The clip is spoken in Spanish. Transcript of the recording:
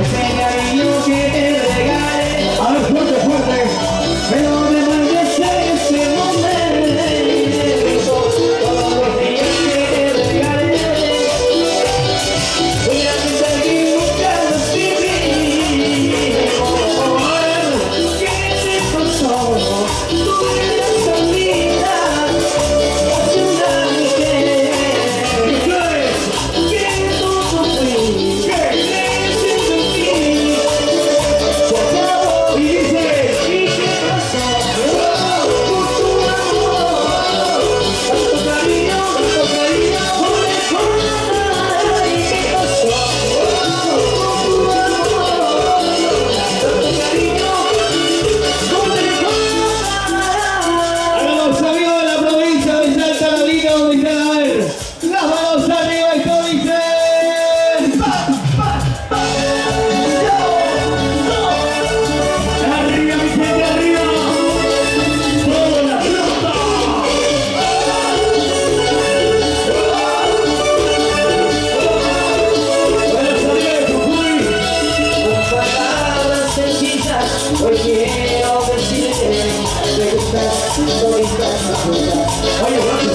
Ese cariño que te regalé. A ver, fuerte, fuerte. Pero... 我有。